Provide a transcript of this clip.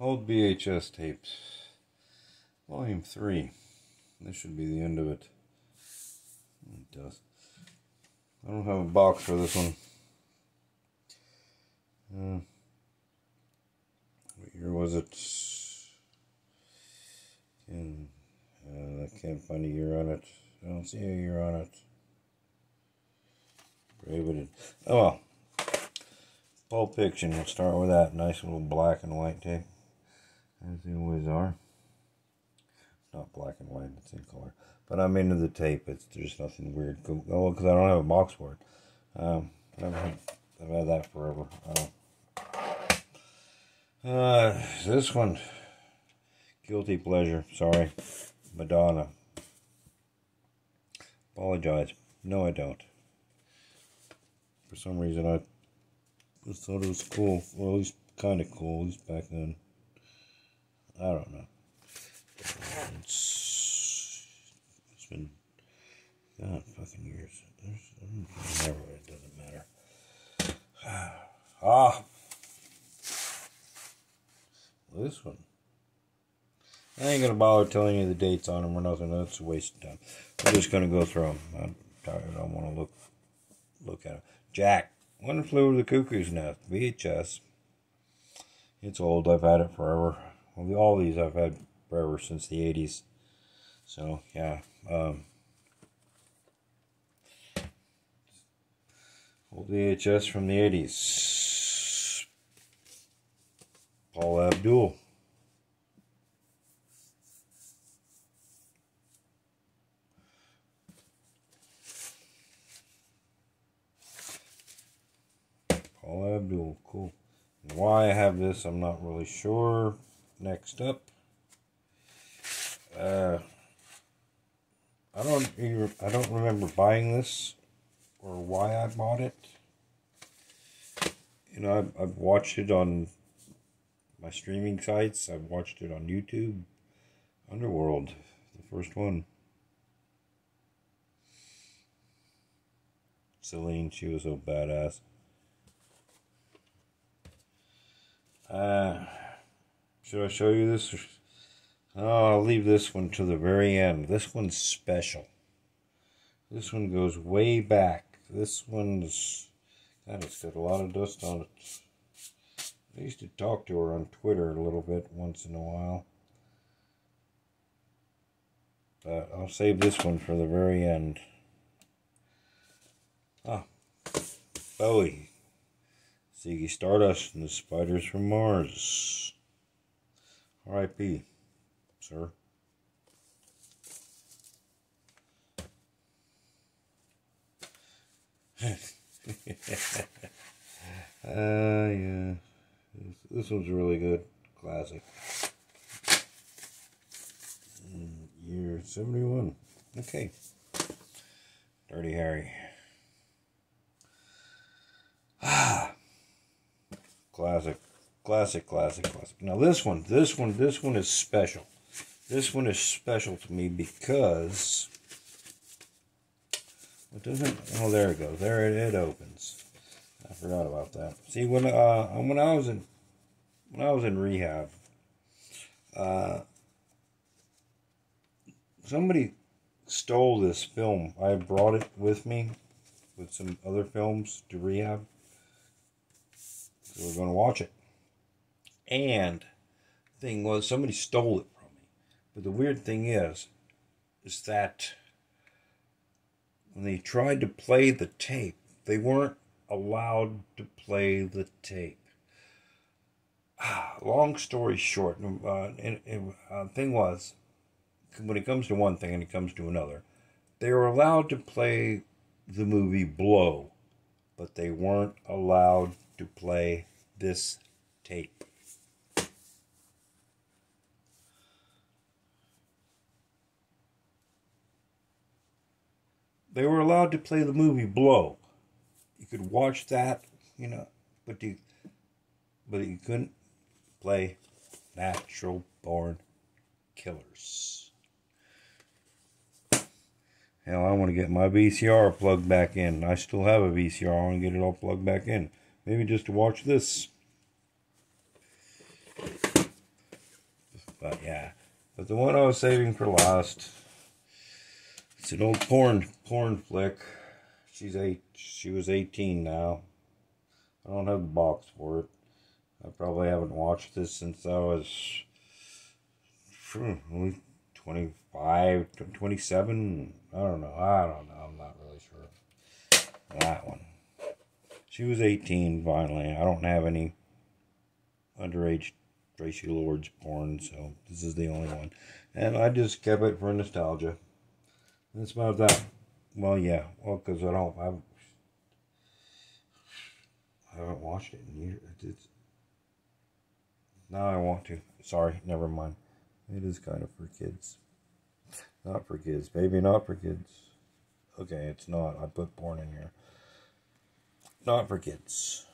Old VHS tapes. Volume 3. This should be the end of it. It does. I don't have a box for this one. Uh, what year was it? And, uh, I can't find a year on it. I don't see a year on it. Prohibited. Oh well. Pulp Fiction. We'll start with that. Nice little black and white tape. As they always are. Not black and white, it's in color. But I'm into the tape. It's There's nothing weird. Oh, because I don't have a box for it. Um, I've, had, I've had that forever. Uh, uh, this one. Guilty pleasure. Sorry. Madonna. Apologize. No, I don't. For some reason, I just thought it was cool. Well, he's kind of cool, He's back then. I don't know. It's, it's been, God, fucking years. There's, never, it doesn't matter. Ah. This one. I ain't gonna bother telling you the dates on them or nothing. That's a waste of time. I'm just gonna go through them. I'm tired. I don't want to look look at them. Jack. One Flew Over the Cuckoo's Nest, VHS. It's old. I've had it forever. Well, all these I've had forever since the 80s. So, yeah. Um, old VHS from the 80s. Paula Abdul. Abdul, cool. Why I have this, I'm not really sure. Next up, uh, I don't I don't remember buying this or why I bought it. You know, I've, I've watched it on my streaming sites. I've watched it on YouTube. Underworld, the first one. Selene, she was so badass. Uh, should I show you this? Oh, I'll leave this one to the very end. This one's special. This one goes way back. This one's, God, it's got a lot of dust on it. I used to talk to her on Twitter a little bit once in a while. But I'll save this one for the very end. Ah, Bowie. Ziggy Stardust and the Spiders from Mars. R.I.P., sir. uh, yeah. This, this one's really good. Classic. Mm, year 71. Okay. Dirty Harry. Ah. Classic, classic, classic, classic. Now this one, this one, this one is special. This one is special to me because it doesn't. Oh, there it goes. There it, it opens. I forgot about that. See when uh when I was in when I was in rehab, uh, somebody stole this film. I brought it with me with some other films to rehab so we're going to watch it. And the thing was, somebody stole it from me. But the weird thing is, is that when they tried to play the tape, they weren't allowed to play the tape. Long story short, uh, and, and uh, thing was, when it comes to one thing and it comes to another, they were allowed to play the movie Blow, but they weren't allowed to play this tape. They were allowed to play the movie Blow. You could watch that, you know, but you but you couldn't play Natural Born Killers. Hell, I want to get my VCR plugged back in. I still have a VCR. I want to get it all plugged back in. Maybe just to watch this. But yeah. But the one I was saving for last, it's an old porn porn flick. She's eight. She was 18 now. I don't have the box for it. I probably haven't watched this since I was hmm, only 25, 27. I don't know. I don't know. I'm not really sure. That one. She was 18 finally. I don't have any underage Traci Lords porn, so this is the only one. And I just kept it for nostalgia. That's about that. Well, yeah. Well, because I don't. I've, I haven't watched it in years. It's, now I want to. Sorry, never mind. It is kind of for kids. Not for kids. Maybe not for kids. Okay, it's not. I put porn in here. Not for kids.